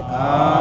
Amém.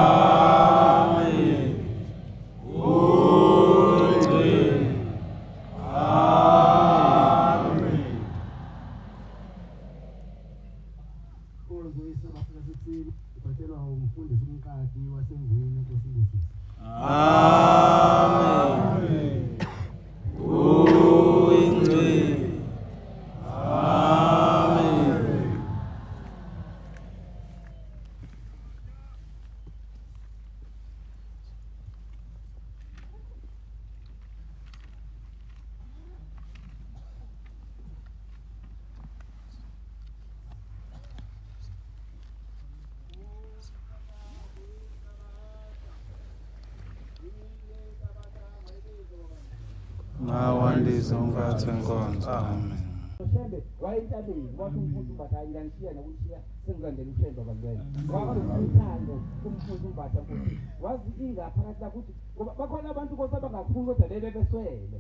ngangishiya nokushiya sengilandela ufrend wabantwena wabanothando umfuzi umbatha futhi wazi ingaphakathi lakuthi ngoba bakhona abantu kosa bangafuni kodwa bebe beswele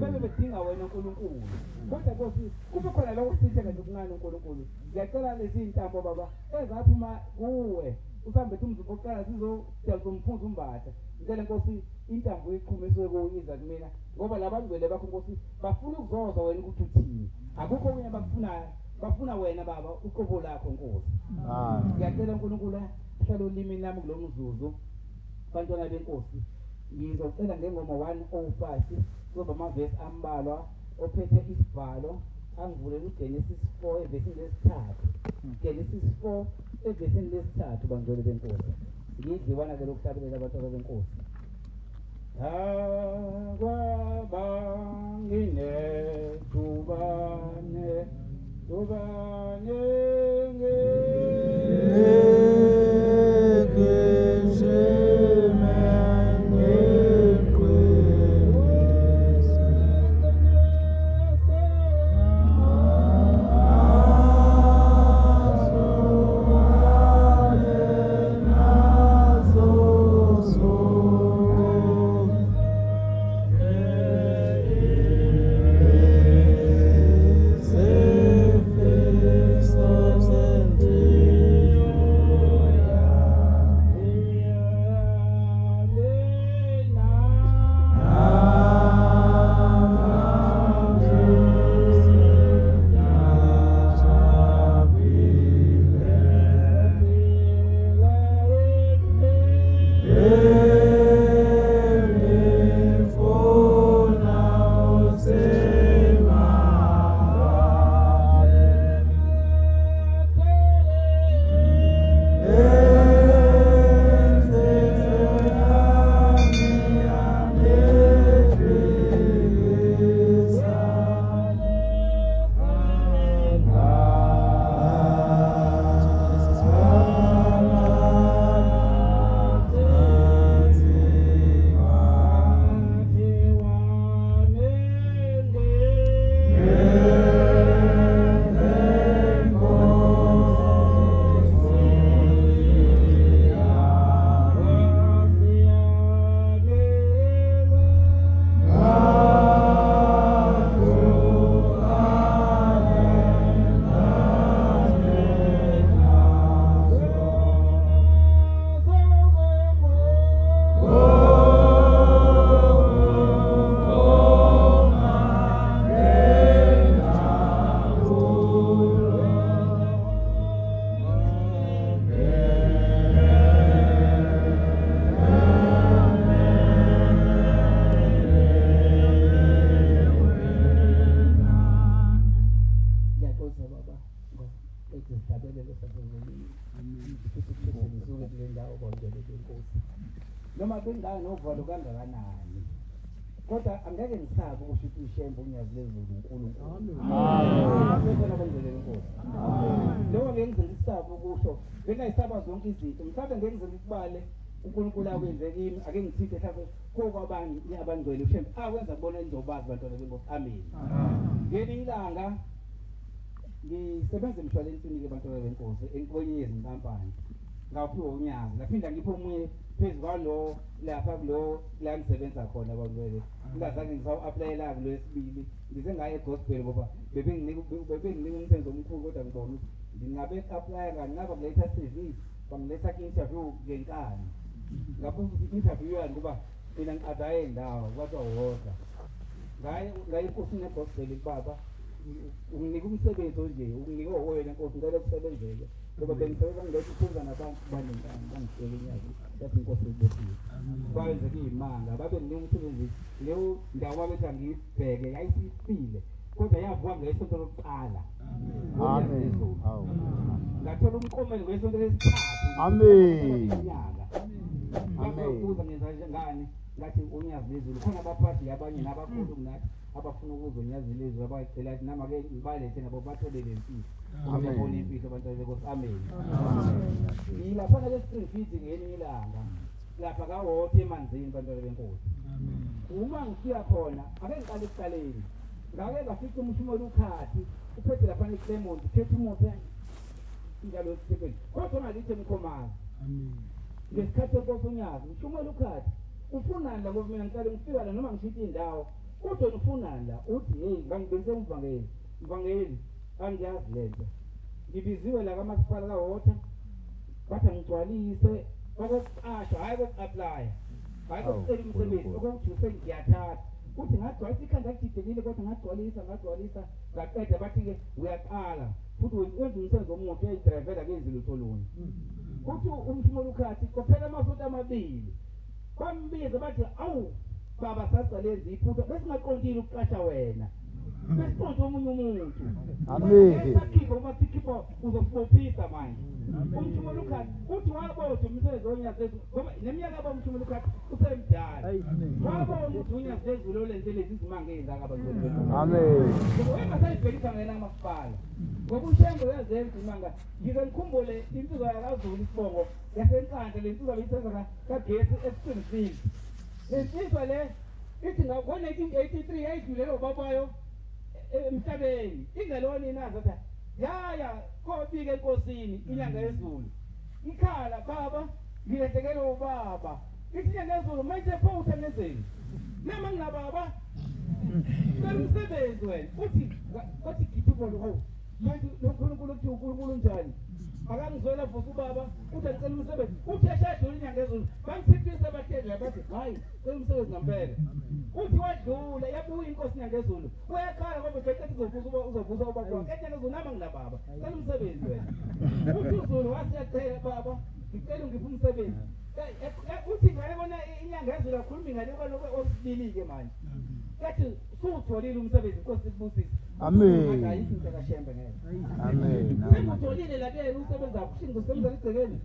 bebe bedinga wena unkulunkulu kodwa kosi kube khona lokho sitheka nje kungani unkulunkulu ngiyacela leziyintambo baba ezaphuma kuwe usambethi umzimba okuqala sizodazomfuzi umbatha ngicele nkosi intambo iqhumiswe kuyiza kumina ngoba labantu bele bakho nkosi bafuna ukuzoza wena ukuthi uthini akukho okunye abakufunayo bafuna wena baba uqobo lakho nkosi ngiyacela unkulunkulu hlale olimini lami kulo mzuzu bantwana benkosi ngizocela ngengoma one o oh five kuzoba amavesi ambalwa ophethe isivalo angivulela ugenesis four evesini lesithathu genesis four evesini lesithathu bangcwele benkosi ngidliwana ke lokuhlabelela abantwana benkosi akwabanginethubane ah, Tuba nyenge. ihlombo unyazi lezulu uNkulunkulu amen lokho ngenze ngisaba ukusho bengayisaba zonke izinto mhlawumbe ngenze ngikubale uNkulunkulu akwenze kimi ake ngithithe mhlawumbe kokwabani yabangcwele ushembe akwenza ah, kubona nizobazi bantwana bembo amen ngeni ilanga ngisebenza emshwalensini ke bantwana benkosi enkonyezi inkampani ngaphiwa unyazi laphinda ngipho omunye phezu kwalo lapha kulo la ngisebenza khona bantwele ngingazange ngisawu-aplayela kulo esibili ngize ngaye egospel ngoba bebenginika umsebenzi omkhulu kodwa ngibona ukuthi ndingabe-aplaya kanqaba kuletha service bangiletha ku-interview ngenkani ngapho futhi i-interview yani kuba mina ngiqadaye ndawo kwathiwa woda ngaye enkosini egospel kubaba unginika umsebenzi onje unginike wena nkosi ngicela kusebenzele ngoba bengisebenza ngiletha ukhunza nabantu banenkani bangihleke nyaka yathi inkosi ibothiwe bawenzeka iy'manga babe nomsebenzi leyo ndawo babethi angiyibheke yayisifile kodwa yavuka ngesonto lokuqala ngathola umkomeli ngesonto lesithathuyaka ngaza ngenza njengani ngathi unyazi lezulu khona abaphathi abanye nabakhulu nathi abafuna ukuzonyaza ilizwe abayicela ukuthi nama-ke ngibalethe nabo bathole le mpilo ababona impilo abantwana bekosi amen yilaphana-ke esitrifidi ngelinye ilanga lapha kawote emanzini bantwana benkosi uma ngifika khona ake ngiqale ekuqaleni ngake ngafica umshumela ukhathi uphethe laphana iclemont uphethe umoto njalo esiphepeni kodwa ngalithe mkhomazi ngesikhathi senkosi unyazi umshumela ukhathi ufunani la ngoba mina ngihlale ngifika la noma ngishintshe indawo ude ngifunani la uthi hey ngangibese ngivangeli ngivangeli angiyazi lento ngibiziwe la kamasipala kawater bathi ngigcwalise okokuqasha hhayi koku-aplya hhayi kokucela umsebenzi okokuthi usengiyathatha kuthi ngagcwalisa ikhanda lididelile kodwa ngagcwalisa ngagcwalisa ngaqeda bathi-ke uyaqala futhi wenza umsebenzi womuntu uyayidrivela kenzi lutho luni mm. kuthi umshumela ukhathi kophela amafuta amabili bambiza bathi awu baba sasalenza iphutha besingaqondile ukuqasha wena mm. besiqonde omunye umuntu amenesakhipha uma sikhipha uzosibophisa manje umthumelukhati futhi wabodwa umsebenzi onyazezu ngoba neminyaka yaba umthumelukhati usemdala wabodwa unyazezulu olenze lezi zimange enzakabaamen ngobaengasayibhelisa ngena amasipala ngoba ushengo uyazenza imanga ngize ngikhumbule insizwa yakazulu isibongo yasenhlanhla le nsizwa beyisenza kagesi esiqinisini insizwa le ithi ngo-1983 yayidlulelo babayo emhlabeni ingeloni nazo tha yaya kobika enkosini inyanga yezulu ikhala baba ngilahlekelwe ubaba ithi inyanga yezulu manje pho uthengezeni nama nginababa kumsebenzi wena uthi kwathi gidi ubona manje nonkulunkulu kuthi unkulunkulu njani akangizwela vusa ubaba uthi andicela umsebenzi uthi eshedule inyanga ezulu bathi hayi cela umsebenzi uthi wadlula yabuya inkosi inyanga ezulu kodwa uzovusa uzovusa enyanga ezulu nama nginababa cela umsebenzi wena uthi uzulu wasiyacela baba ngicela ngiphe umsebenzi Eh, eh, eh, uthi ngale bona inyanga yezulu akhulumi ngale kwalokho okubilike manje kathi mm-hmm. sukutholile umsebenzi inkosi sikubusise amenamenutholile lapyaye umsebenzi akushingisebenzela egcekeni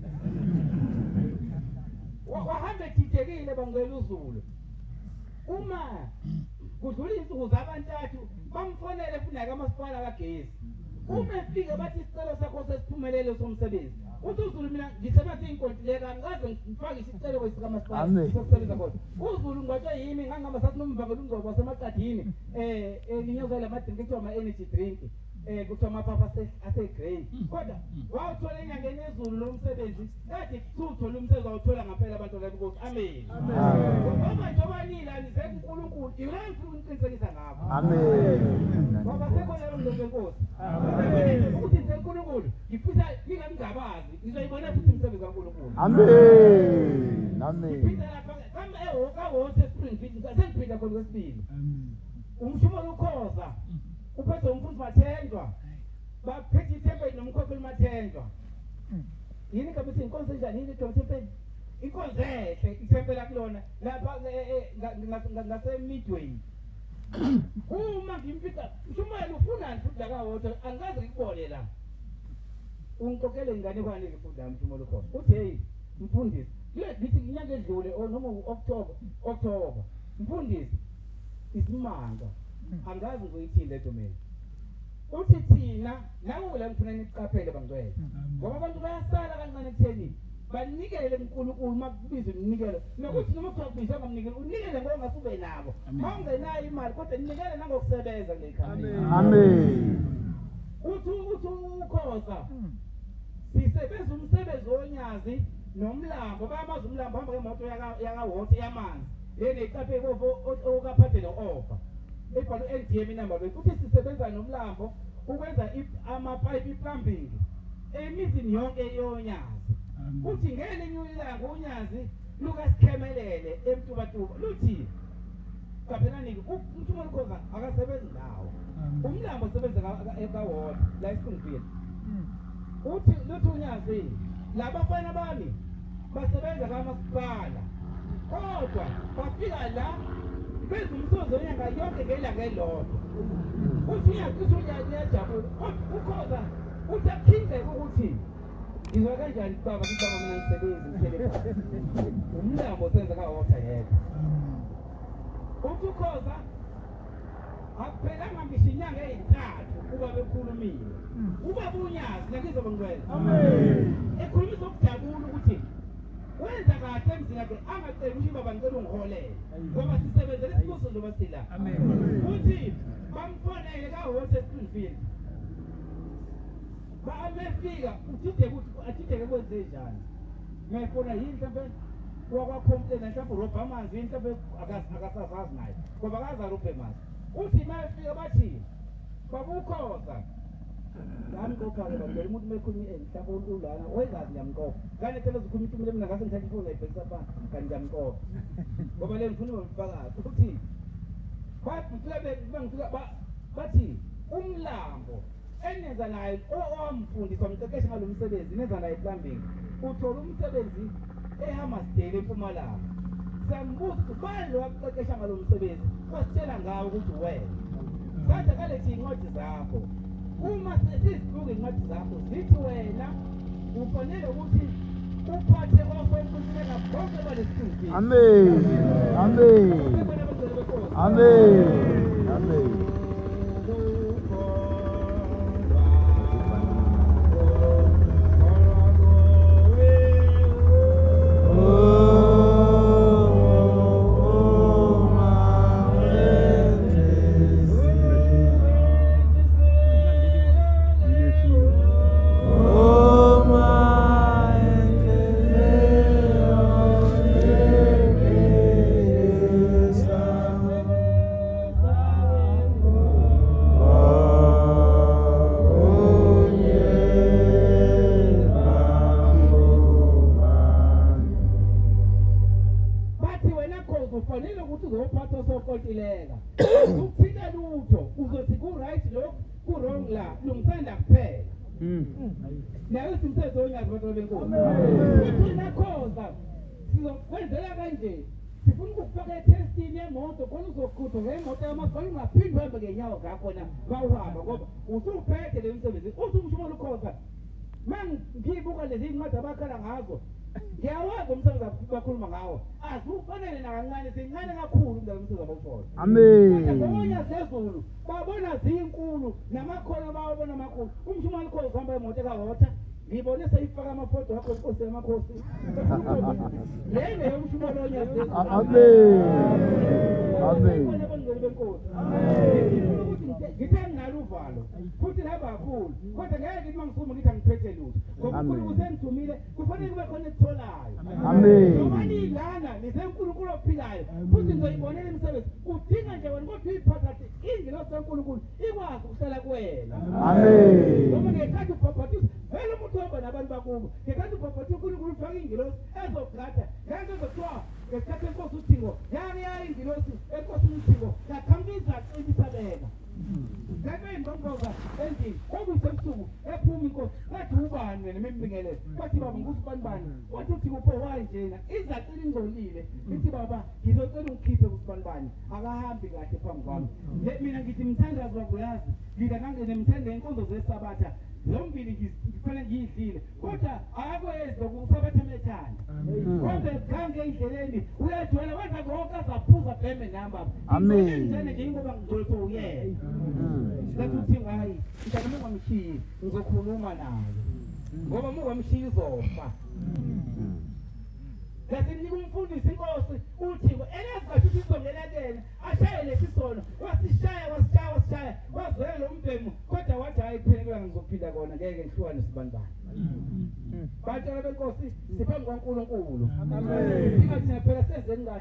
wahambe ethithekile bangela uzulu uma kudlula iy'nsuku zabantathu bamfonele funake amasipala kagezi Hmm. uma efike bathi isicelo sakho sesiphumelele somsebenzi uthuzulu mina ngisebenzise inkontileka ngaze ngifake isicelo kwesikamasipalasokusebenza khona uzulu ngotshe yimi ngangamasathi nomvakela ungcobo wasemaqadini um eh, eh, inyezela madrinki kuthiwa ma-energy drink um kuthiwa amapapa asegrani mm, mm, kodwa mm. wawuthola enyangeni ezulu lo msebenzi ngathi suwuthole umsebenzi wawuthola ngaphela abantu lab ukuthi amen ngoba njengobanilanizeke unkulunkulu iwayifuna uqinisekisa ngabo ngoba sekholelo mlokenkosi ukuthi nize unkulunkulu ngifisa ngingamngabazi ngizoyibona futhi umsebenzi kankulunkulu amen amenkahose esprinfit sengiphinda khona kwesibili umshumo lukhoza uphethe umfundi mathenjwa baphethe itempeli nomkhokheli mathenjwa yini ngabe ukuthi inkonzo enjani yini idoma itempeli inkonzo ehle itempeli akulona lapha eh, eh, eh, ngasemidway uma ngimfika ushumayela ufunani futhi lakawodwa angikaze ngikubone la ungixokele ngingane kwane ngifundi lami ushumayela ukhona uthi heyi mfundisi ngithi ngiyake edlule or noma u-october october mfundisi isimanga angazi ngiyithile Dumela uthi thina nangula ngifuna niqaphele bangcwele mm-hmm. ngoba abantu bayasala kancane kutheni banikele uNkulunkulu makubize umnikelo nokuthi noma uqabhiza ngamnikele unikele ngoba ngasube nabo mawungenayo imali kodwa ninikele nangokusebenza ngekhaya amen uthi uthi ukhoza sisebenza umsebenzi onyazi nomlambo bayamazi umlambo hamba ngemoto yaka yaka water yamanzi yena icaphe kovo okaphathele ofa ebhalwe LDM number kuthi sisebenza nomlambo ukwenza amapipe plumbing emizini yonke yonyazi kuthi ngelinye ilanga unyazi lukasikemelele emtubatuba luthi kaphelanike umthumolukhoza akasebenzi nawo umlambo usebenza kawota la esifungile hmm. uthi luthi unyazi labafana bami basebenza kamasipala kodwa bafika la phezu umsozo onyanga yonke ngelanga elodo usuyakiso yajabula ukhoza uthi aphinde ukuthi ngizwa kanjani baba kubaba mina ngisebenzi ngihlelea umlambo senza kawota yeke uthi ukhoza akuphelanga ngisho inyanga eyintathu uba bekhulumile ubaba unyazi nakizoba ngiwela ekhulumisa ukujabula ukuthi wenza kahle emzina kule angaceli ukuthi baba ngicela ungiholele ngoba sisebenzele isibuso zoba sila futhi bamfonele kahose esiqinifile bamefika uthidekeathideke kwenze njani ngayifona yini mhlampe wakwakhomplena mhlampe urobha amanzi yini mhlampe akasazazi naye ngoba kazarubhe manzi uthi mayefika bathi babukhoza ngani kokhala bantu bela umuntu mekhulumi eh mhlawu ulana oyingazi yamqopha ngani tele zikhuluma ukuthi mina ngase ngithatha ifoni ayibhekisa pa kanti yamqopha ngoba le ngifuna ngomfakazi ukuthi kwathi kulebe bangifika ba bathi umlambo eneza naye owamfundisa umqeqesha ngalo msebenzi neza naye plumbing uthola umsebenzi ehamasdale empumalanga siyambuza ukuthi bani lo waqeqesha ngalo msebenzi wasitshela ngawo ukuthi wena sathi kalethi iy'ncwadi zakho uma sizibuka iy'ncwadi zakho zithi wena ufanele ukuthi uphathe okwenkuthumela bonke balesikhuzi amen amen amen amen mangiyibuka lezi yincwadi abakhala ngazo ngiyawazi umsebenzi bakhuluma ngawo azufanele nakancane zincane kakhulu umdala umsebenzi abawushoyo amenngomonya zezulu babona ziyinkulu namakholo bawabona amakhulu umshumo alikhozi uhamba emoto ekawota ngibone seyifaka amafoto akho inkosi yamakhosi lengeyomshumo lonyaamen ngithe nginaluvalo futhi labakhulu kodwa ngeke ngithi mangisuma ngithi angiphethe lutho ngobukhulu usengidumile kufanele kube khona ekutholayo nobaniyilana nisenkulunkulu ophilayo futhi ngizoyibonela imisebenzi kudinga nje wena kodwa uyiphathathe ingelosi yenkulunkulu ikwazi ukuhlala kuwena noma ngethatha ubhabhatisa vele umuntu wamba nabantu bakubo ngethatha ubhabhatisa unkulunkulu ufake ingelosi ezogada ngenze zokuthiwa ngekuthetha enkosi uthingo yari yari ngilosi enkosi umthingo yakhamkiza imisabela ngenxa yindongoza endini kwakuyisebusuku ephuma inkosi kathi ubani wena mimbingelele kwathi baba ngukuthi ubani bani kwathi uthingo phowayi njena izacile ingcolile ithi baba ngizocela ungikhiphe ukuthi ubani bani akahambi kahle phambi kwami mm. mina ngithi mthandazi wakuyazi ngingangangenemthende enkonzo zesabatha zombili ngifana ngiyidlile kodwa akwezwa kusabathemethane kodwa kange endleleni uyajwela wenza konke azaphuza bheme namba amenjane nje ingoba ngigcoso uyena lathi ukuthi ngayi mntana uma ungamshiyi ngizokhuluma naye ngoba uma ungamshiyi uzofa lasinika umfundisi inkosi uthiwe elezi bathi ukuthi izongenelele ngeke ngihlukanise bani bani mm-hmm. batshela benkosi mm-hmm. siphambi kwankulunkulu phela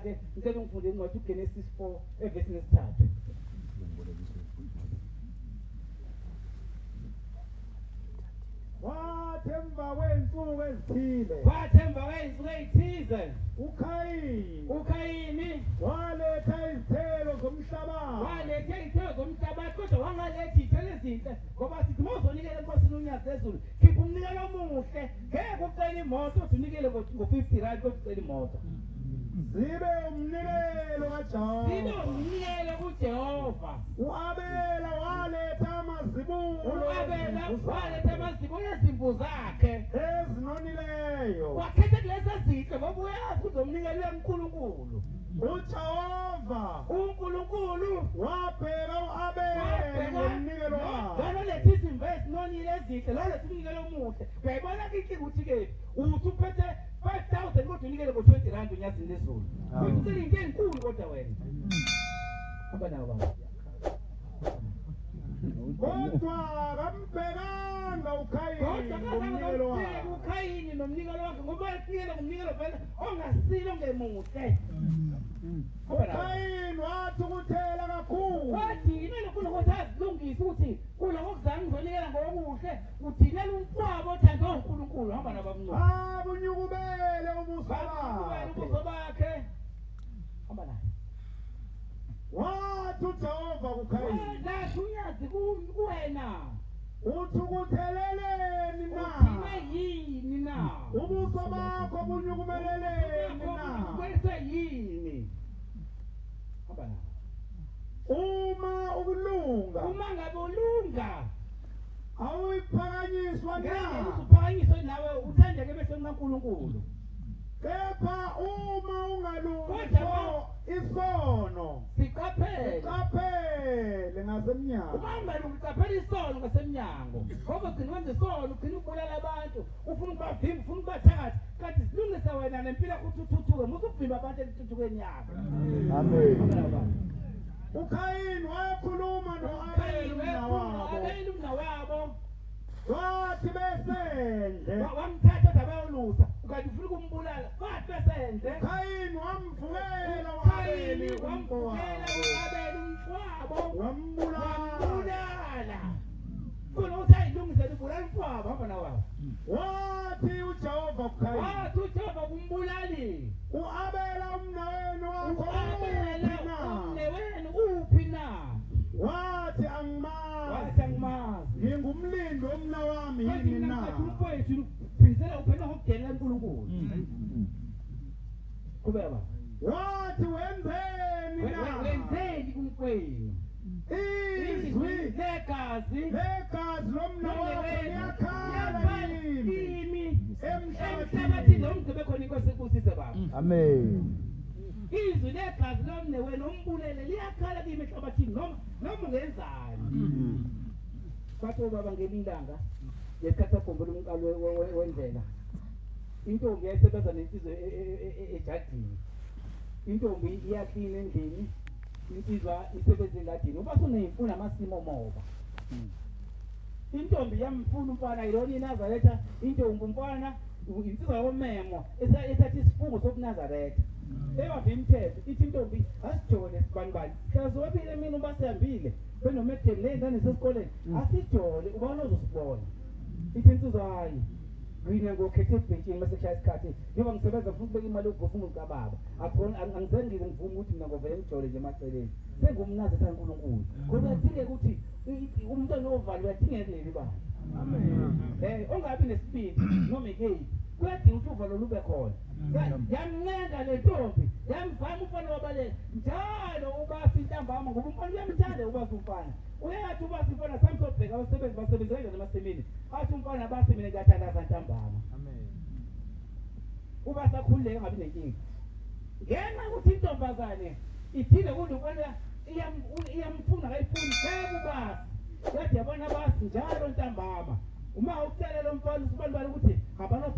imoto sinikele ngo-fifty rand kwesicela imoto zibe umnikelo kajehova zibe umnikelo kujehova uabela waletha amazibulo uabela waletha amazibulo ezimvu zakhe ezinonileyo wakhetha kulezi zinhle ngoba uyazi uzomnikela uyankulunkulu ujehova unkulunkulu wabheka u-abele ngomnikelo wakhe laloletha izimvu ezinonile ezinhle laloletha umnikelo omuhle uyayibona ke inkinga ukuthi kephi uthi uphethe five thousand kodwa unikele ngo-twenty rand unyazi nezulu ecele ah. into enkulu kodwa wena hamba nawo ba kodwa kambhekanga ukhayinieka ukhayini nomnikelo wakhe ngoba kunikele ngomnikelo vele ongasile ongemuhle ukhayini wathi ukuthela kakhulu wadinele kulokothi azilungise ukuthi kulokho kuzange uzonikela ngokuhle udinele umfwabo othandao uNkulunkulu hamba nabamncane baba unyukubele ubuso bakhe ubuso bakhe hamba naye wathi uJehova kuKhayini lahle uyazi kuwena uthi ukutheleleni na uthime yini na ubuso bakho bunyukumeleleni na kwese yini hamba naye uma ukulunga uma ngabe ulunga awuyiphakanyiswa ngeke usuphakanyiswe nawe uthandeke emehlweni kaNkuluNkulu kepha uma ungalungiswa isono siqaphele siqaphele ngasemnyango uma ungalungicaphela isono ngasemnyango ngoba ugcina wenza isono ugcina ukubulala abantu ufuna ukubavimba ufuna ukubathakathi kanti zilungise wena nempilo yakho uthuthuke musukuvimba abantu entuthukweni yakho amen ukhayini wayekhuluma noaelimnawabo wathi besendle wamthatha da bayolusa ukanti ufuna ukumbulala wathi besendle ukhayini wamvukela ukhayini wamvukela uabele umfabo wambulala kufuna ukuthi ayilungise libulala umfabo hamba nawabo wathi ujehova kukhayini wathi ujehova kumbulali uabela umnawenu wakho wathi angimazi wathi angimazi wami yini mm. wenzeni izwi legazi lomna emhlabathini khona inkosi baba amen izwi legazi lomne wena ombulele liyakhala kimi enhlabathini noma noma ungenzani mm-hmm. kwathi obaba ngelilanga ngesikhathi akhombela umqalo wendlela intombi yayisebenza nensizo e, e, e, ejadini intombi iyaklina endlini insizwa isebenza engadini uba sunemfuna amasimo moba mm-hmm. intombi yamfuna umfana yilona inazaretha intombi umfana insizwa yomemo ethatha isifungo sobunazaretha eyodwa imithetho ithi intombi asijone sibanibani siyazobile mina uba sihambile benomekudeni le ndanesesikoleni mm. asijole uba unozosibona ithi insizayo mina ngokhetha ebhentshini uma sekushaya isikhathi njengoba ngisebenza futhi ubeka imali yokugofuma kukababa angizengize ngivume ukuthi mina ngovele emjole nje emaceleni sengumnazisa nkulunkulu ngoba uyadingeka ukuthi umntu anovalo uyadingeka kuleli bani um ongabi nesibindi noma ikeyi kwedinga uvalo lube khona yamncenga le ntombi yamvama umfana wabaleka njalo ubasi intambama ngoba umfana uyamthanda ubasi umfana uyathi ubasi umfana samsobheka abasebenzi basebenze kanjani emasimini athi umfana basi mina ngiyathandaza ntambama uba sakhululeka ngabi nenkinga ngenxa yokuthi intombazane ithile kunokwana iyamfuna kayifuni sekubasi yathi yabona basi njalo ntambama uma ucele lo mfana usubalibala ukuthi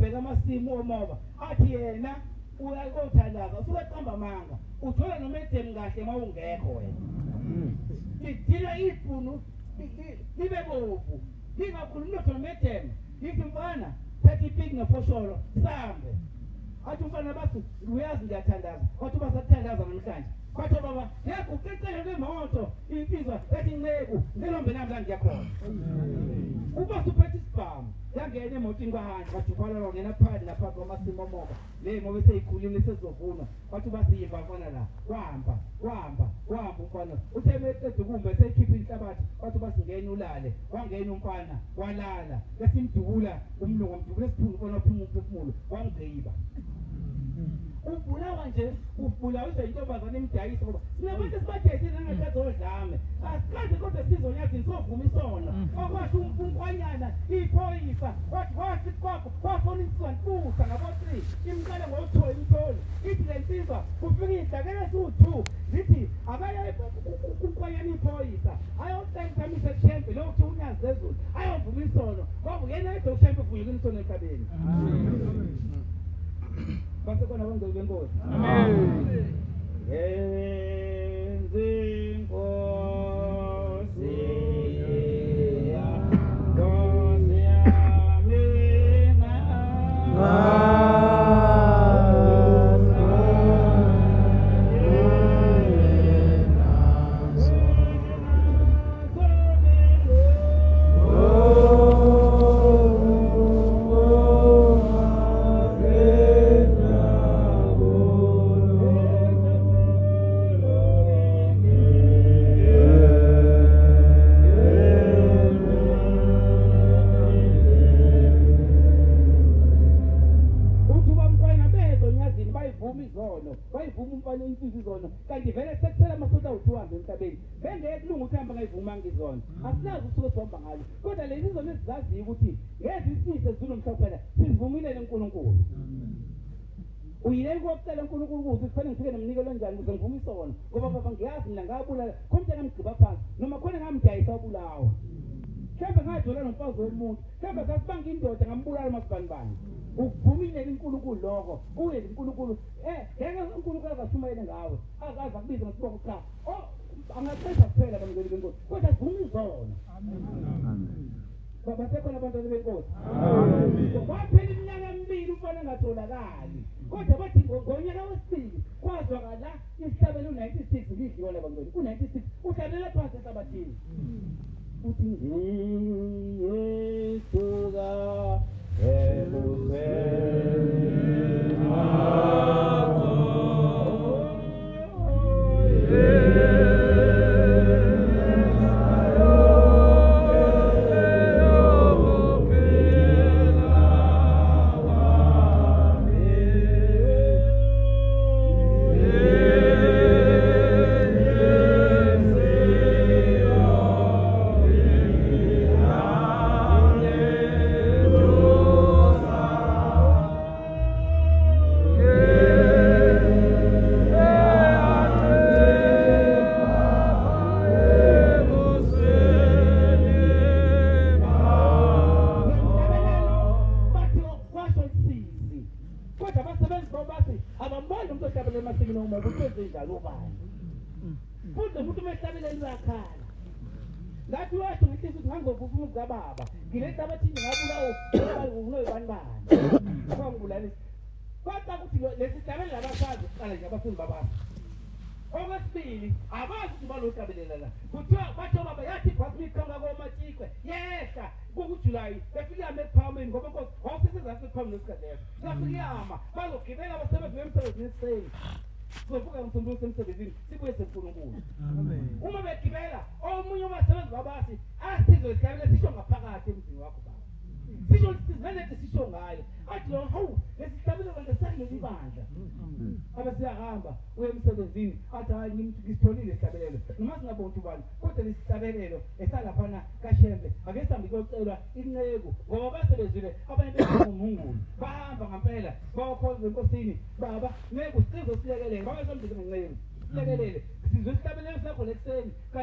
ubheka amasimu omama athi yena uyakothandaza usuke qamba amanga uthola noma edeni kahle mawungekho wena lidila ibhunu libe bovu lingakhulumi lutho noma edeni lithi mfana thatha ipiki ngefosholo sambe athi umfana basu uyazi ngiyathandaza wathi ubasathandaza namhlanje bathe baba yakucecele kwemoto insizwa ethi nceku ngelombe nami la ngiyakhona kuba suphethe isibhamu yangena emotini kwahanti bathi ukhwalalwa ngena phakathi naphakathi kwamasimo omoba le ngoba seyikhulile sezovuna bathi basiyimba mfana la wahamba wahamba wahamba umfana uthe beqeda kumbe seyikhipha inhlabathi bathi basingena ulale wangena umfana walala besimdubula umlungu umdubula esiphungu ubona uphuma umphefumulo wangiba ubulawa nje ubulawa ize intombazane imdayise ngoba sinabantu esibadayisile nangakhathi odlame asiqande kodwa sizonyathini sovuma isona mm. okwathi umfunkwanyana iphoyisa wathi wathi kwakho kwafona insizwanibusa ngabo-three imqale ngoyothola imtholi ithi le nsizwa kufika iy'dlakele esiwu-two zithi abayeumfwanyana iphoyisa ayoqentamise kuthembe loo kuthi unyazi lezulu ayovuma isono ngoba uyena edokushempe uvunyekini isono emhlabeni basekhona abangcwebi benkosi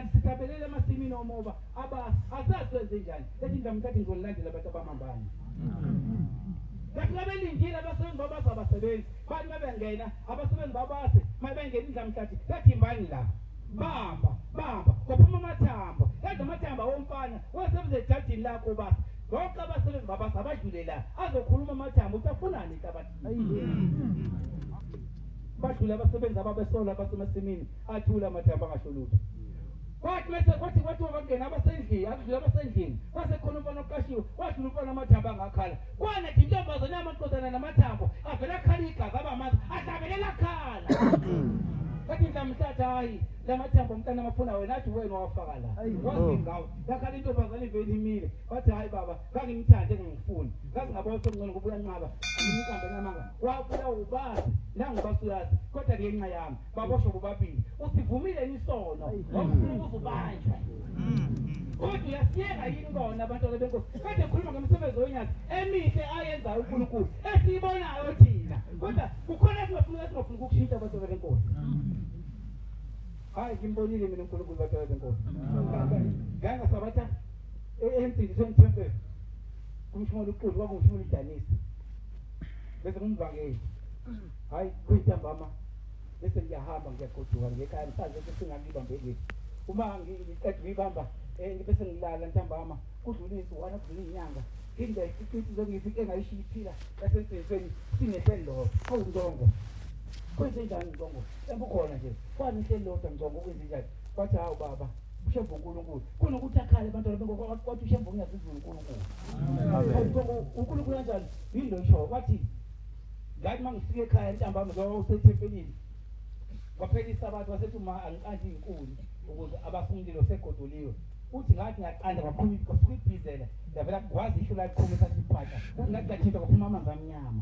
azithabelela amasimini omoba abasi asazi ezinjani ethi ndamthatha ngizolilandela abantu abamambane Kanti babelindile abasebenzi babase abasebenzi bani babengena abasebenzi babase mabengena indlamhlathi bathimbani la bamba bamba kwaphuma amathambo eza amathamba womfana wesebenza ejardini lakho basi bonke abasebenzi babase abadlule la azokhuluma amathambo ukuthi afunani kabathi badlule abasebenzi ababesola abasemasimini athula amathamba angasho lutho kwathi bese kwathi kwathi wabangena abasendlini akudlula abasendlini kwasekhona umfana oqashiwe kwadlula umfana amathambo angakhala kwanathi intombazane amaqodana namathambo avele akhala igazi abamazi ahlabelela khala kati ndamhlata hayi la mathambo mntana amafuna wena athi wena wafaka la wazingawo oh. yakhala intombazane ivelimile bathi hayi baba kangimthande engangifuni ngazingabotho ngcono ngobuya nqaba imkambe namanga wabula ubazi nangibasuyazi kodwa ngenxa yami baboshwa bobabili usivumile nisono wakufunauzubanjwa mm-hmm. kodwa uyasiyeka yini kona abantu abenkosi kade khuluma ngemisebenzi wenyazi emihle ayenzayo unkulunkulu esiyibonayo thina kodwa kukhona esingafuna esingafuna ukukushintsha abantu abenkosi mm-hmm hayi ngimbonile mina unkulunkulu bacela lenkosi ngangasabatha emsini somthempelo kumshumela uqulu kwakungishumela idanisa bese kumvangeli hayi kuyintambama bese ngiyahamba ngiyagoduka ngekhaya msazi bese sengangibambekeli uma ngiqeda ngiyibamba um eh, bese ngilala ntambama kudlule izuwane kudlule iy'nyanga ngingaiqinsizo ngifike engayishiyiphila yasensinisweni sinehlelo lokho hawu ndongo kwenzenjani ncongo emkhona nje kwanihleli lodwa ncongo kwenzenjani kwathi hawu baba ushemva unkulunkulu kunokuthi akhale abantwana bengokwathi ushemva ungazizwe unkulunkulu unkulunkulu kanjani yinto shoo kwathi ngathi uma ngifika ekhaya ntambam zsethempelini kwaphela isabatho wasethi ma angiqandi iy'nkuni ukuze abafumlilo segodoliwe uthi ngathi ngaqanda kwafuka ibhizela ndavela kwazi ihlula liqhumisa sipata ngathi ngathinta kwaphuma amanzi amnyama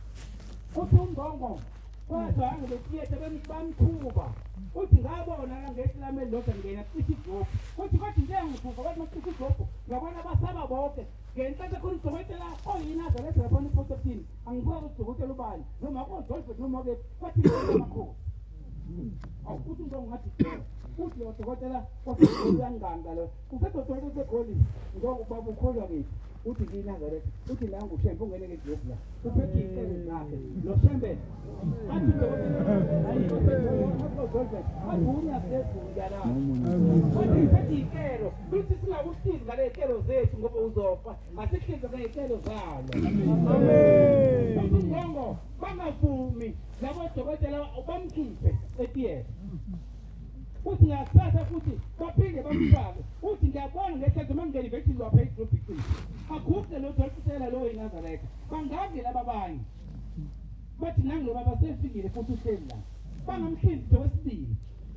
kuthi umbongo kwazwanga betiyete bamthuba uthi ngabona kangesilameli loda ngena cisha idobhu kuthi kodwa njengangivuva kathi macisha idobhu ngabona basaba boke ngenhlanhla khona udokotela oyini azalethela khona iphosotini angikhoke udokotela ubani noma kodolbetnomake kathi makhosi awukuthi umbongo ngathi uthi lo dokotela kwaangangalo kusedodoto segoli ngoba ubaba ukholwa kethi uthi ngiyilangele uthi nangu ushembe ungene ngejobu la uphekeiqele zakhe lo shembe ikelo futhi singakuhlizi ngale y'kelo zethu ngoba uzofa asihlize ngey'kelo zalo ngongo bangavumi labodokotela bamkhiphe etiyela uthi ngakusasa futhi baphinde bamfake uthi ngiyabona ngehlelo uma ngingeni bethi lwapha igroup iqini akhuphe lo dolfutela lo inazaretha bangavela ababanye bathi nangiloba basefikile futhi uhleli la bangamhlinzi wesibili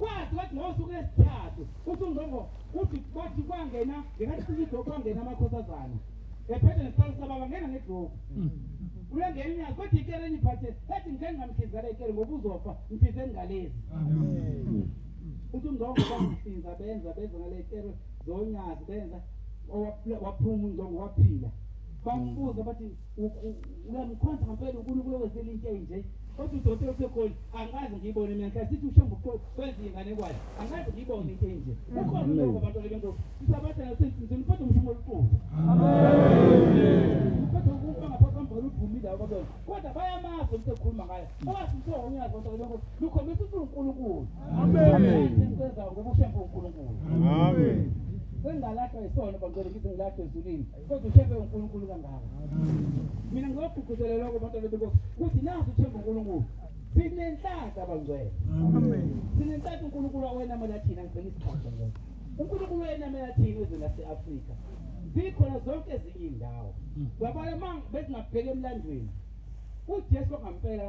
kwathi wathi ngosuku lesithathu uthi undongo uthi bathi kwangena ngekathisika idloku kwangena amakhosazana ephethe nesitalo sababa ngena ngedloku ulangena unyazi kodwa ikere eniphathe ethi ngike ngingamhlizela ikere ngoba uzofa mhlize ngalezi uthi umzongo bahlinza benza beza ngaletere zonyazi benza waphuma umzongo waphila bambuza mm. bathi uyamkhonza ngampela unkulunkulu wezela into enje kodwa udoktor usekhona angazi ngiyibone mina khaya sithi ushe kwenza iy'ngane kwayo angazi ngiyibone into enje mm. ukhona umzongo abantu le bengoko sisabathanasensinzini kodwa umshumo oluqulu kodwa indawoobeni kodwa bayamazi umntu ekhuluma ngayo abasise ngonyazi ntoenkosi lukhombisa ukuthi unkulunkulumsenzayo ngoba ushempe unkulunkulu sengingalahlwa yisono bangcelekise ngilahlwa ezulini kodwa ushempe unkulunkulu kangako mina ngizogqugquzelelwako bantoenkosi ukuthi nazi ushempe unkulunkulu sinenhlaka bangcwele sinenhlaka unkulunkulu wawenamelathini angibheka isikhoho ngoa unkulunkulu wayenamelathini ezwe lase-afrika zikhona zonke ezinye iy'ndawo mm. kwabale ma bezingabheka emlandweni ujesu wangampela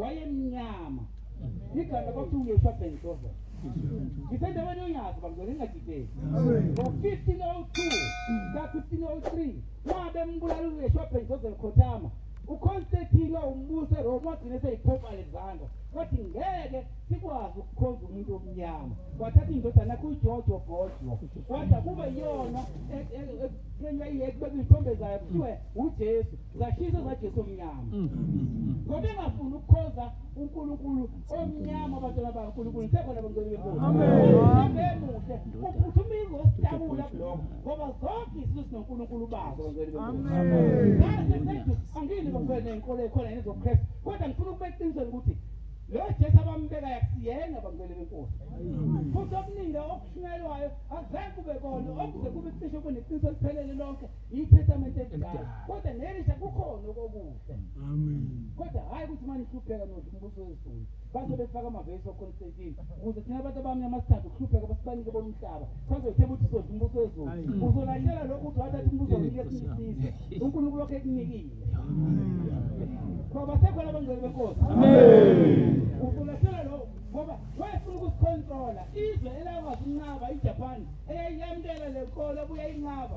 wayemnyama mm. igana kwakuthi uyeshwa bensova mm. ngisendaweni yonyazi bangena engagideli ngo-fifteen o oh two ka-fifteen o oh three mabe mbulala uyeshwa bensova elikhotama uconstantine wawumbuso eroma wagcine seyipope alexander kothi ngeke sikwazi ukukhonza umuntu omnyama wathatha indodana kujojo godwa kwada kube yona e- e- e- kubekuyithombezayo kuthiwe ujesu zashiso zajesu omnyama kodwa engafuni ukukhoza unkulunkulu omnyama abantwana bakankulunkulu sekhona bangelibemuhle uphuthumizositabula ngoba zonke isizo sinonkulunkulu bazo bangelibemuhle angini bangelenenkolo ekhona nezokhrestu kodwa ngifuna ukubeqiniseni ukuthi lo jesu abambeka yakusiyena bangele benkosi futhi okuningi okushumayelwayo azange kube kona okuze kube cishe kuneqiniso liphelele lonke yithestamente ekudala kodwa nelisha kukhona okokuhle kodwa hhayi ukuthi manje ihlupheka nodla umbuso wezulu bazobefaka amavesi wakonstantini ukuze thina abantu abamnyama sithathu kuhlupheka basibanike bona umhlaba sazoyithemba ukuthi sodla umbuso wezulu uzolandela lokho ukuthi wathatha umbuso wamnike sinisize unkulunkulu wakho ekunikile ngoba sekhona abangcele benkosi uzolandela lo ngoba wayefuna ukuzikhontrola izwe elakwazi ukunqaba ijapan eyayiyamlela le nkolo ebuya inqaba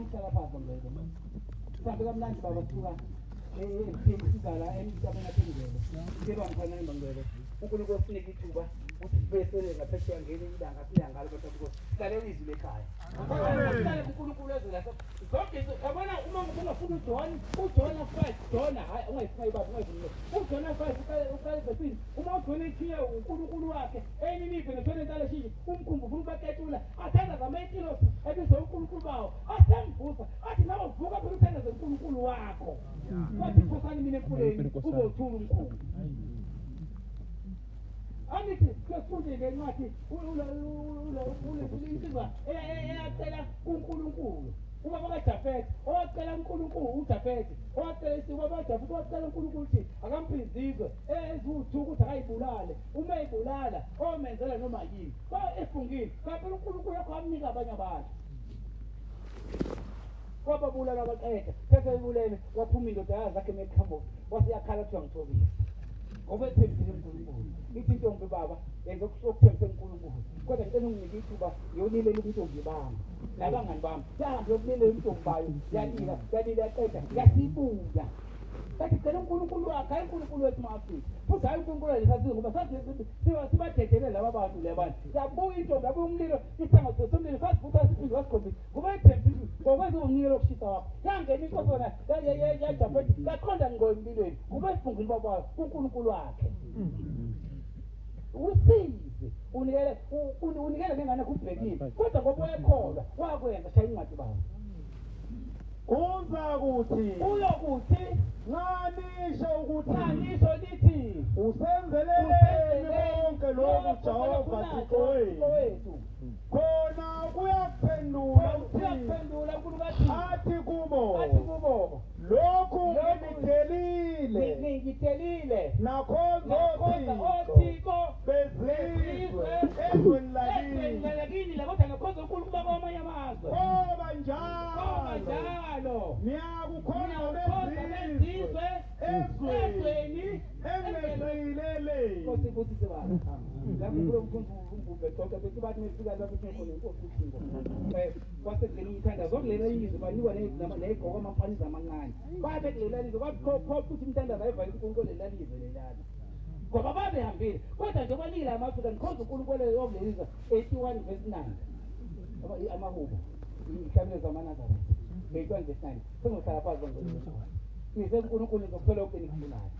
ukunikeufuneka hmm. ithuba utibeselela phesheya ngeli ilanga silangalo kwetatikosikalelizwi lekhaya ale kunkulunkulu ezoyabona uma ungafuna ujona ujona fie jona hayi ungayifayi bab ungayivunule ujona fie ukalebesini uma ujona ethiye unkulunkulu wakhe eyininibhe nesonentaleshishe umkhumbu ufuna ubaketula athenza zamaetilos ebizwe unkulunkulu bawo asemvusa athi nawo vuka phela uthenda zenkulunkulu wakho kathi khosani mina empuleni uzothula umkhumbu angithi sesifunde ngencwadi insiba eyacela kunkulunkulu ubaba kajafete owacela unkulunkulu ujafete owacela isiko abajafete owacela unkulunkulu ukuthi akamphizizwe eziwuthuka ukuthi akayibulale uma eyibulala omenzela noma yini efungile kaphela unkulunkulu yakho amnika abanye abantu wababulala abaqeda seseyibulele waphuma indoda yazi akhe emekhamboni waseyakhala kuthiwa ngithobisa overtaxile unkulunkulu ithi ntombi baba yenze sokuthekisa unkulunkulu kodwa into enonginika ithuba yolilela umntombi bam nabangani bam sahambe yokulilela umntombi bayo yalila yalila yaqeda yasibuya ngatidele nkulunkulu akayi nkulunkulu wethu maafrika futhi hayi nkulunkulu alesatizo ngoba sibadedele laba bantu le bantu yabuya intombi yabuya umlilo isanga somlilo sazibusa siphinde wasikhombisa ngoba ithembisi ngokwezeunikelo okushisa wakho yangena inkoso yona yajapeti yaqonda ngo empilweni ngoba esifungeni babayo unkulunkulu wakhe usize unikele unikele ngengane kubhekile kodwa ngoba uyekholwa wakwenza shaye incwadi bayo uzakuthi uyokuthi ngalisho ukuthangisho lithi usenzeleleni konke lokujehova thixo wethu khona kuyaphendula kuyaphendula uNkulunkulu athi kubo athi kubo lokhu ngidilile ngidilile nakhonzo othiko bezizwe ezweni lakini lakodwa nakhonzo uNkulunkulu kuba kwamanye amazwe ngoba njalo ngoba njalo niyakukhonza bezizwe ezweni emezilele Nkosi futhi sibaba. Ngakho uNkulunkulu umbume konke bekubathi nifika kwasekuleniyithandazo kulelalize banikwa negoko amafanisa amancane babekulelalize kwakho futhi imithandazo ayivakele unkulunkulu lelalize lelana ngoba babehambile kodwa njengoba nikile amafrika ndikhoza unkulunkulu yokulelisa eighty-one vesinanda amahubo ihlamulezo amanazaret eighty-one vesinanda sengohlala phazi ngizenkulunkulu ngizokuthola okuenikufunayo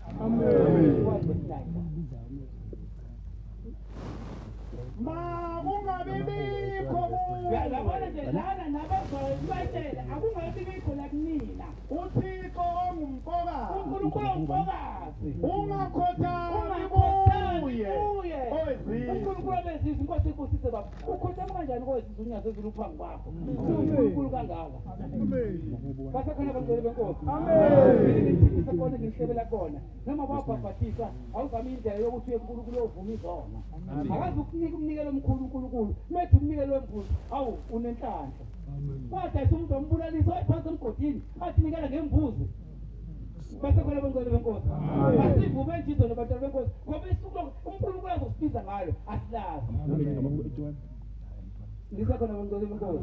ma ungabibi khomuakungabibikholakunina uthixo ongumfokazi ungakhothazi uye unkulunkulu abezizi inkosi ikusise baba ukhuthama kanjani kwezizi unyazi eziluphambi kwakho unkulunkulu kangaka basekhona bangcele benkosiiiise kona ngihlebela kona noma wabhabhatisa awuvame indlela yokuthi uye nkulunkulu ovume izona akazi ukunika umnikelo omkhulu unkulunkulu umethi umnikelo wemvuzo awu unenhlanhla kwadayisa umuntu ombulalisa wayephansi emgodini azinikela ngembuzi basekhona bomzali benkosi basivume njizo nabantwana benkosi ngoba isukulo umkhulu kuyazosibiza ngayo asilazi ngisekhona bomzali benkosi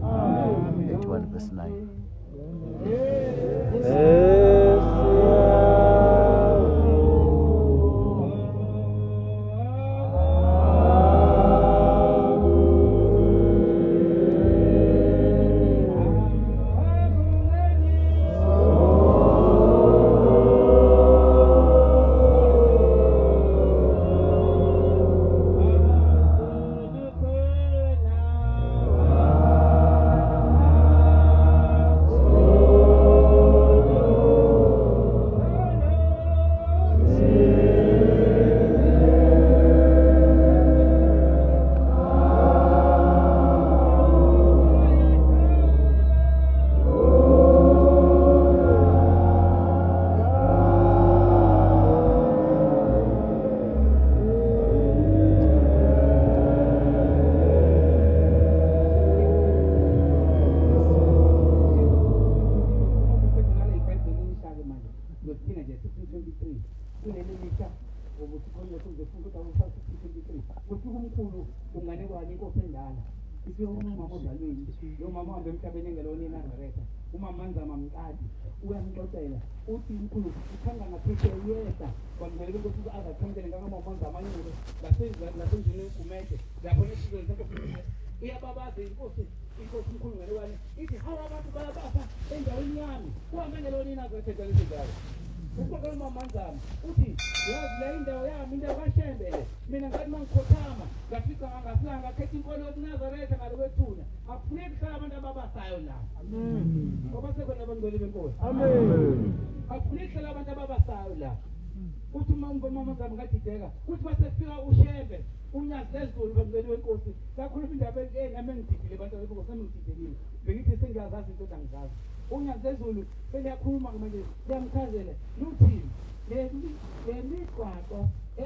uyazazi into angizazi unyazi lezulu seliyakhuluma manje liyamchazele luthini le migwaqo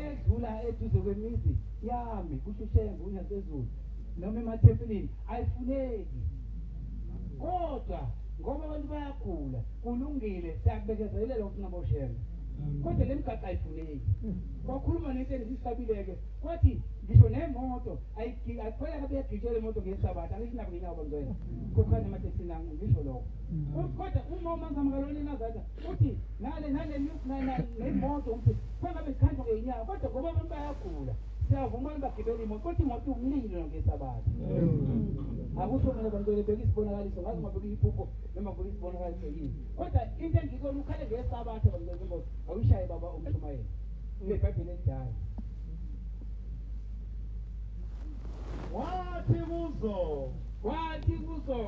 edlula eduze kwemizi yami kusho ushembe unyazi lezulu noma emathempelini ayifuneki kodwa ngoba abantu bayagula kulungile siyakubekezelela ukuthi naboshembe kodwa le mgaqo ayifuneki kwakhuluma nentele sisabileke kwathi ngisho nemoto akhwelaka beyagitshele imoto ngesabatha angithi nabo ngenyawobanzoyena kukhane emateksini ang ngisho lokho kodwa umama ngisamngalolenazatha uthi nale nalenemoto ukuthi kwangabe zikhandwa ngenyawo kodwa ngoba abantu bayagula siyavumani bagibeli imoto kothi mm. imoto umlindelo ngesabatha akusho mina bangibeki isibonakaliso ngazi ngabeki iphupho noma ngibeki isibonakaliso yini kodwa into engikona ukhale ngesabatha bangibeki imoto awuyishaye baba umshumayela nebhayibheli elidala wathi kuzo wathi kuzo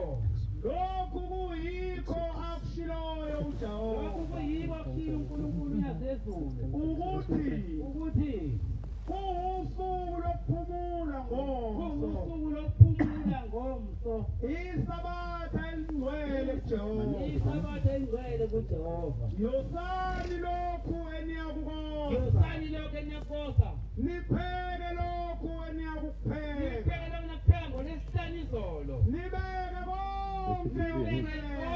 lokhu kuyikho akushiloyo ujehova lokhu kuyikho akushilo unkulunkulu yazezulu ukuthi ukuthi kungusuku lokuphumula ngomso isabatha elingcwele kujehova elingcwele kujehova yosani lokhu eniyakukosa lokhu eniyakukosa nipheke lokhu eniyakukupheka lokhu nakupheka ngolesihlanu izolo nibeke konke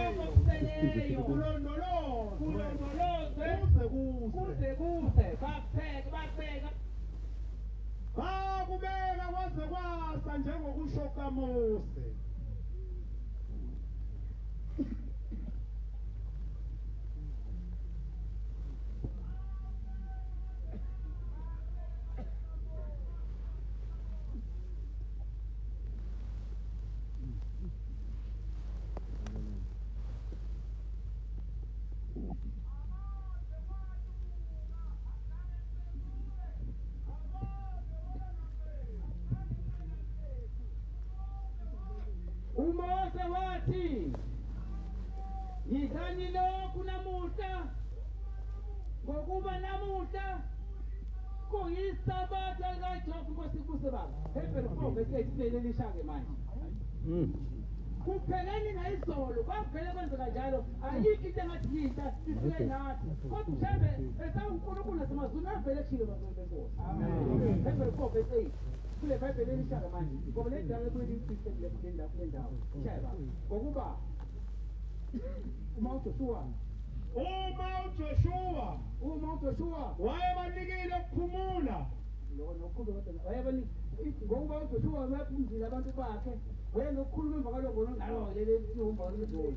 okuseleyo kulondolozwe kuze kuse kuze kuse sekwasa njengokusho kaMose vati ngizanyile oku namuhla ngokuba namuhla kuyisabatha likajehova inkosi kusebaba heberfovesiyayisinelelisha-ke oh, manje hmm. kuphekeni ngayizolo kwavele kwenze kanjalo ayikho into engathi yinta ifike nathi kodwa mhlambe esawunkulunkulu nasemazulu avele kushile bakwebenkosi heberfovesi 8 kule bhayibheli elishaka manje ngoba le ndalo ekwini system le ndawo sheba ngokuba umount joshua umount joshua umount joshua wayebanikile ukuphumula ngokuba ujoshua wayephumzile abantu bakhe wayenokukhuluma emva kalokho nongalo-ke lesiumba lezoli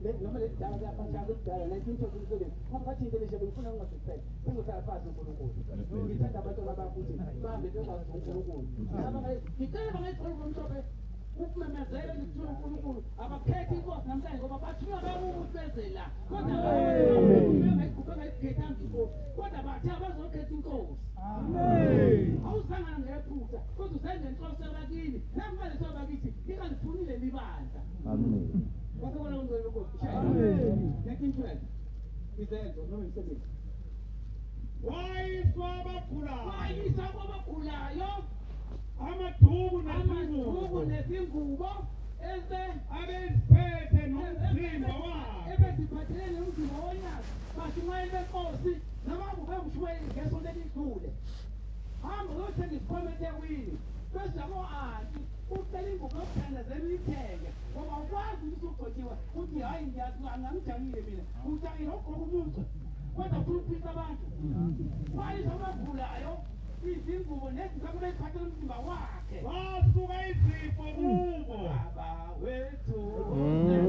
noma leli dala liyaphashaya kulidala lentinto kulikulei abakathintelisha bengifuna ungasukuthela sengisayaphasi unkulunkulu ngithanda abantu ababakuthi bahambe bekwazi unkulunkulu ngicela bangayithola bomhlophe ukumemezele ngithula unkulunkulu abakhethe inkosi namhlanje ngoba bathiwa bekuwusezela kodwa bangayikhethanga inkosi kodwa batha bazokhetha inkosi awuzangana ngephutha kodwa uzenge nhloso yabakini nakubalethiwa bakithi wayiswa abagulayowayiswa kwabagulayo amadubu nezingubo abeziphethe nomzimba wabo ebeziphathele nomzimba wonyaka bashumayeli benkosi nababuke ngushumayeli ngeso lelidlule hamba uyothenga isikhomete wini bezako anti ucela ingubo yokuthanda zeluyithenge ngoba ukwazi ukuthi ugcotiwe uthi hayi angangijangile mina ujangile ugqoka umuzwa kwenza kuluphisa abantu kwalisa amagulayo izingubo nezinsakube ziphathele umzimba wakhe wasuka izifo kubo baba wethu mm.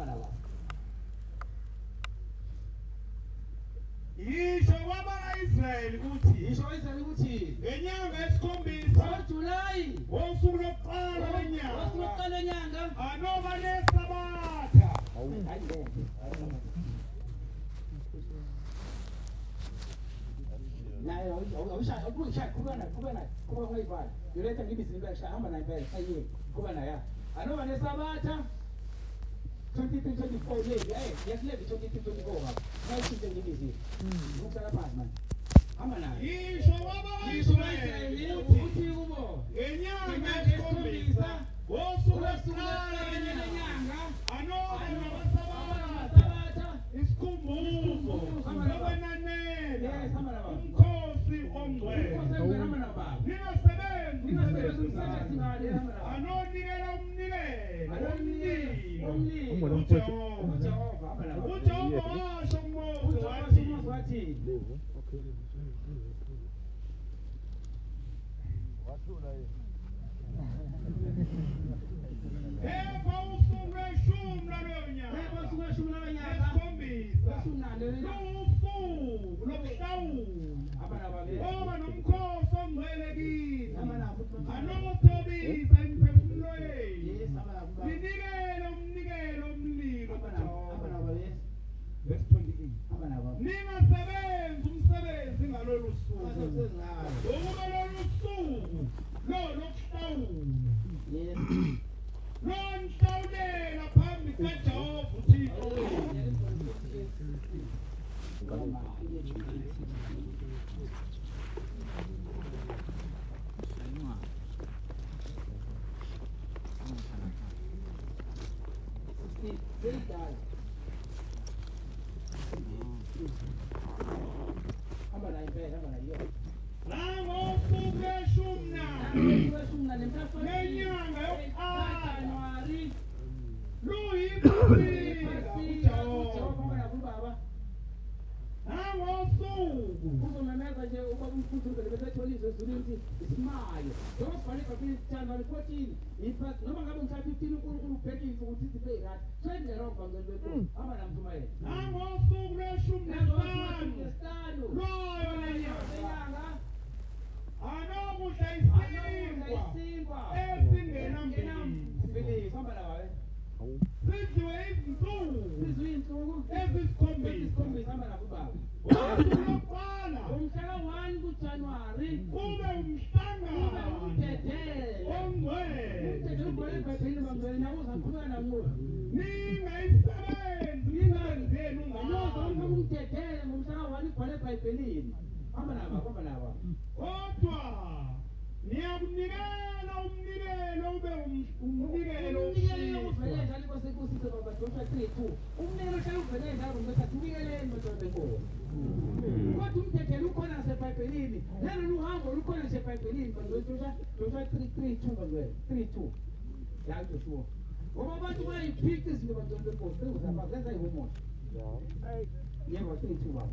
para abajo. yisho kwabakaisrayeli kuthi yisho kwaisrayeli kuthi ngenyanga yesikhombisa ngojulayi wosuku lokuqala lwenyanga wosuku lokuqala lwenyanga anoba nesabatha naye awushaya ukushaya 23, 24 years. Hey, yes, let me 23, 24. My children in busy. Look at the past, man. I'm an eye. He's a woman. He's a man. He's a woman. He's a man. He's a man. He's a man. Wosu wesukanya anova sabata isikhumbuzo ngabananela umkhosi 不，不骄傲，nangosuku lweshumi nesihlanu loyo lenyanga anokudla isingwa esingenamilimo sidliwe izintsuku ezisikhombisa. kumhla ka one kujanuwari. kube. pipe lini kwamanaba kwamanaba kodwa niyakunikela umnikelo ube umnikelo umnikelo uvele njalo inkosi enkosise baba Joshua 3:2 umnikelo hlale uvele njalo ngoba unikeleni bantwana benkosi hmm. kodwa umthethelo ukhona nasebhayibhelini lelo luhambo lukhona nasebhayibhelini bantwana Joshua 3:3:2 bantwana 3:2 yazi Joshua ngoba abantu bayiphika izinto bantwana benkosi bezabazenza ihomosha yebo 3:2 baba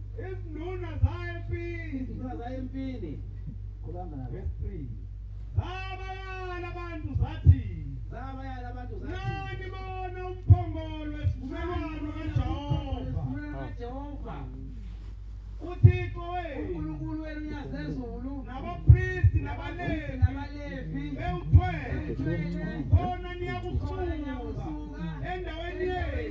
izinduna zaempini izinduna zaempini kulandana verse 3 zabayana abantu zathi zabayana abantu zathi nani bona umphongolo wesivumelwano kaJehova kaJehova uThixo wethu uNkulunkulu wenu uyazezwa ulu nabapriest nabalevi nabalevi bewuthwe bona niyakusuka endaweni yenu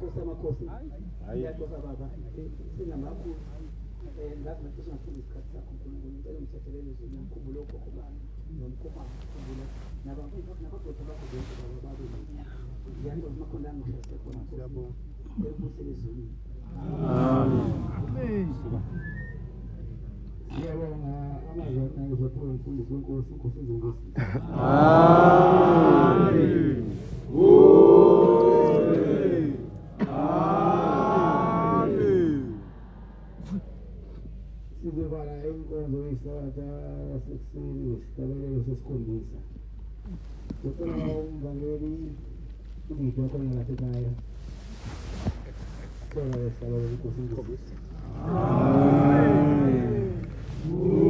inkosi yamakhosi baba baba Amen. Amen. él então, cuando estava acá la sección estaba en sus escondiza. Yo tomaba un valeri y gritó con la tetaya. Solo estaba en o cosito. Ay. Assim? Ay.